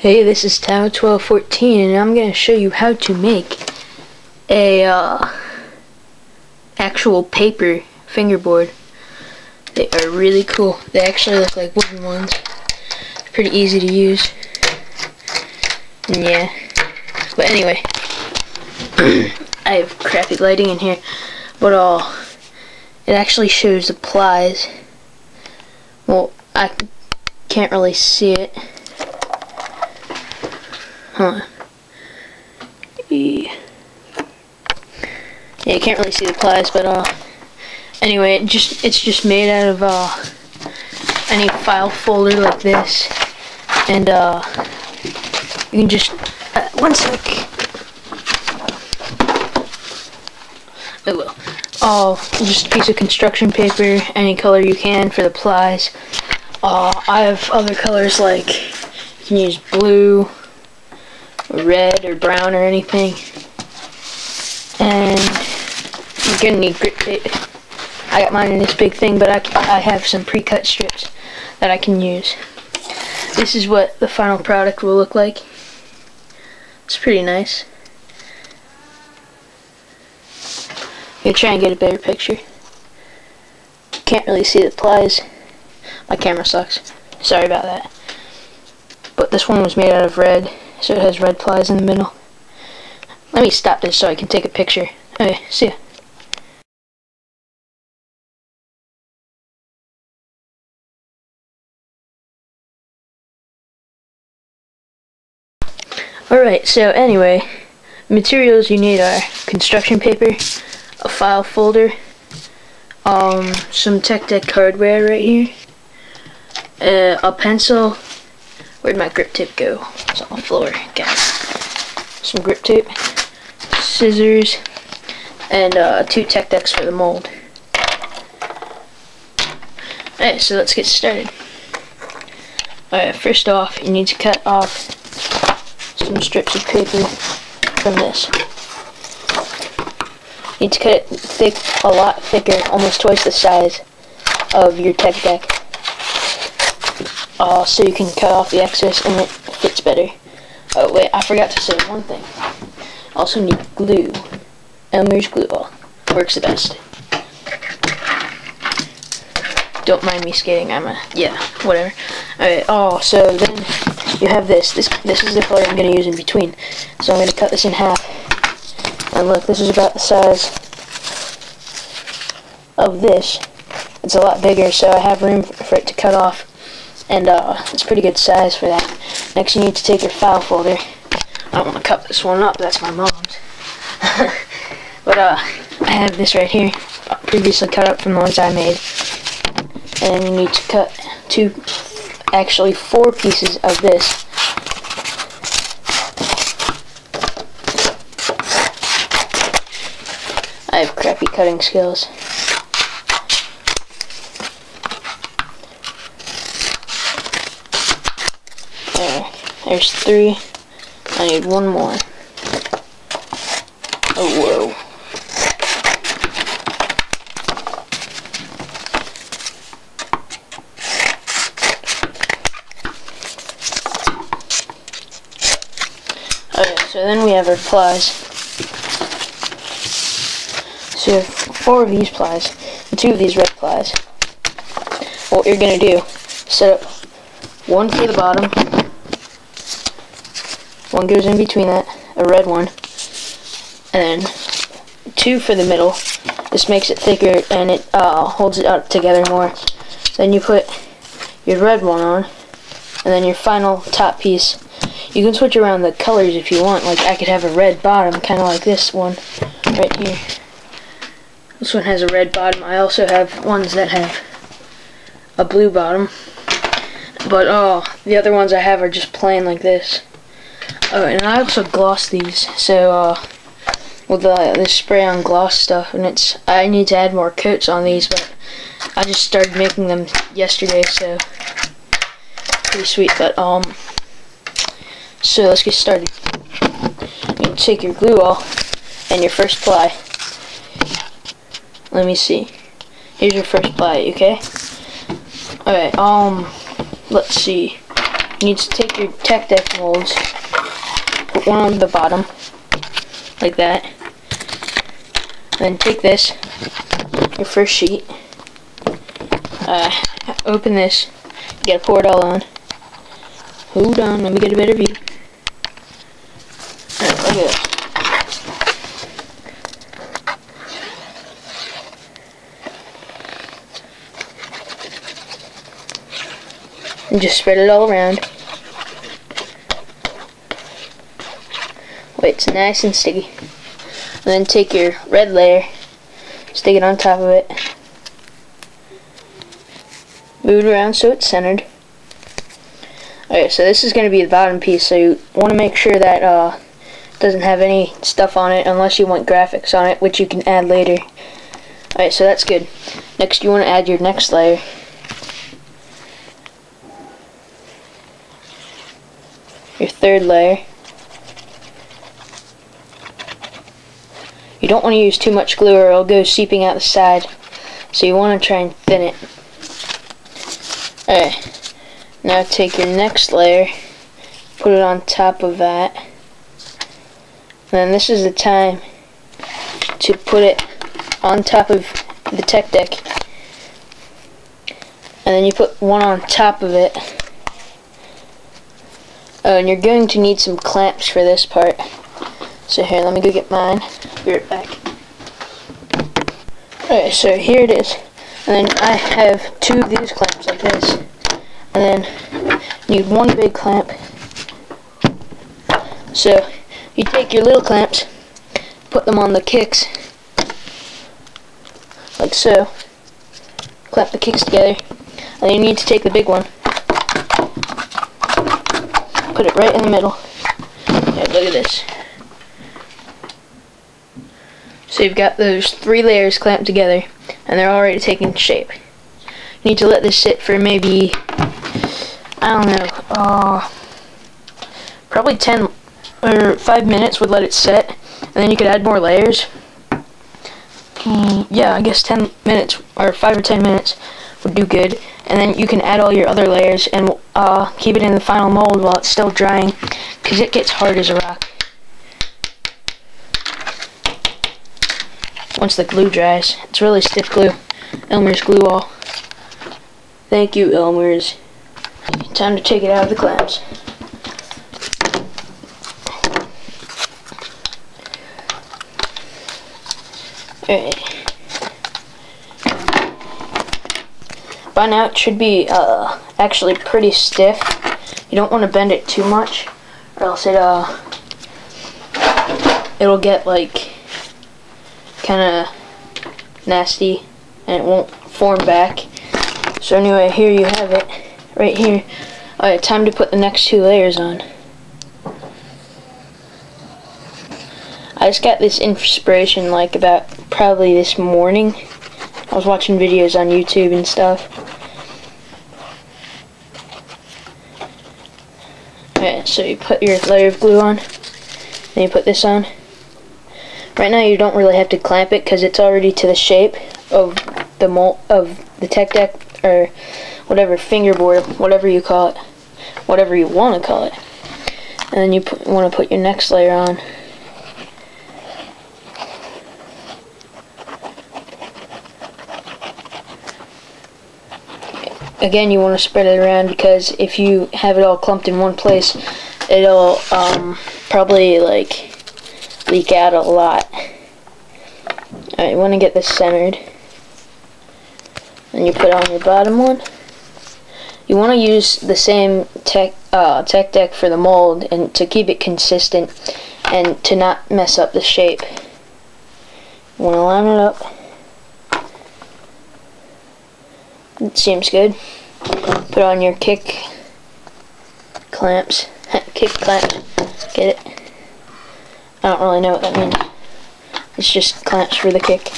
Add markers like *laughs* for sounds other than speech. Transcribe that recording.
Hey, this is tau1214 and I'm going to show you how to make a uh, actual paper fingerboard. They are really cool. They actually look like wooden ones. Pretty easy to use. And yeah. But anyway, *clears throat* I have crappy lighting in here, but uh, it actually shows the plies. Well, I can't really see it. Huh. Yeah, you can't really see the plies, but uh, anyway, it just it's just made out of uh, any file folder like this, and uh, you can just uh, one sec. Oh well. Oh, just a piece of construction paper, any color you can for the plies. Uh, I have other colors like you can use blue, red or brown or anything. And you're gonna need grip tape. I got mine in this big thing, but I, I have some pre-cut strips that I can use. This is what the final product will look like. It's pretty nice. I'm gonna try and get a better picture. Can't really see the plies. My camera sucks. Sorry about that. But this one was made out of red so it has red plies in the middle. Let me stop this so I can take a picture. Okay, see ya. Alright, so anyway, materials you need are construction paper, a file folder, um, some Tech Deck hardware right here, uh, a pencil, Where'd my grip tape go? It's on the floor. Got some grip tape, scissors, and uh, two tech decks for the mold. Alright, so let's get started. Alright, first off, you need to cut off some strips of paper from this. You need to cut it thick, a lot thicker, almost twice the size of your tech deck uh, so you can cut off the excess and it fits better. Oh wait, I forgot to say one thing. Also need glue. Elmer's glue all works the best. Don't mind me skating. I'm a yeah, whatever. Alright. Oh, so then you have this. This this is the color I'm gonna use in between. So I'm gonna cut this in half. And look, this is about the size of this. It's a lot bigger, so I have room for it to cut off and uh, it's pretty good size for that. Next you need to take your file folder. I don't want to cut this one up, that's my mom's. *laughs* but uh, I have this right here, previously cut up from the ones I made. And you need to cut two, actually four pieces of this. I have crappy cutting skills. There's three. I need one more. Oh, whoa. Okay, so then we have our plies. So you have four of these plies, and two of these red plies. What you're gonna do, set up one for the bottom, one goes in between that, a red one, and then two for the middle. This makes it thicker and it uh, holds it up together more. Then you put your red one on, and then your final top piece. You can switch around the colors if you want. Like I could have a red bottom, kind of like this one right here. This one has a red bottom. I also have ones that have a blue bottom. But oh, the other ones I have are just plain like this. Oh, and I also gloss these, so, uh, with the, the spray on gloss stuff, and it's, I need to add more coats on these, but I just started making them yesterday, so, pretty sweet, but, um, so let's get started. You take your glue off, and your first ply. Let me see. Here's your first ply, okay? Alright, um, let's see. you need to take your tech deck molds, put one on the bottom, like that. Then take this, your first sheet, uh, open this, you gotta pour it all on. Hold on, let me get a better view. Right, look at. And just spread it all around. Wait, it's nice and sticky. And then take your red layer, stick it on top of it. Move it around so it's centered. Alright, so this is going to be the bottom piece, so you want to make sure that uh, doesn't have any stuff on it unless you want graphics on it, which you can add later. Alright, so that's good. Next, you want to add your next layer. Your third layer. You don't want to use too much glue or it'll go seeping out the side. So you want to try and thin it. Alright, now take your next layer, put it on top of that. And then this is the time to put it on top of the tech deck. And then you put one on top of it. Oh, and you're going to need some clamps for this part. So here, let me go get mine. Be right back. Alright, so here it is. And then I have two of these clamps like this. And then need one big clamp. So you take your little clamps, put them on the kicks, like so. Clamp the kicks together. And then you need to take the big one, put it right in the middle. Yeah, look at this. So you've got those three layers clamped together, and they're already taking shape. You need to let this sit for maybe, I don't know, uh, probably 10 or 5 minutes would let it set, and then you could add more layers. Mm, yeah, I guess 10 minutes, or 5 or 10 minutes would do good. And then you can add all your other layers and uh, keep it in the final mold while it's still drying, because it gets hard as a rock. Once the glue dries, it's really stiff glue. Elmer's glue all. Thank you, Elmer's. Time to take it out of the clamps. Alright. By now it should be uh, actually pretty stiff. You don't want to bend it too much or else it uh it'll get like kind of nasty and it won't form back. So anyway, here you have it right here. Alright, time to put the next two layers on. I just got this inspiration like about probably this morning. I was watching videos on YouTube and stuff. Alright, so you put your layer of glue on, then you put this on. Right now you don't really have to clamp it because it's already to the shape of the mold of the tech deck or whatever fingerboard, whatever you call it, whatever you want to call it. And then you want to put your next layer on. again you want to spread it around because if you have it all clumped in one place it'll um, probably like leak out a lot alright you want to get this centered and you put on your bottom one you want to use the same tech uh, tech deck for the mold and to keep it consistent and to not mess up the shape you want to line it up it seems good. Put on your kick clamps. *laughs* kick clamps. Get it? I don't really know what that means. It's just clamps for the kick.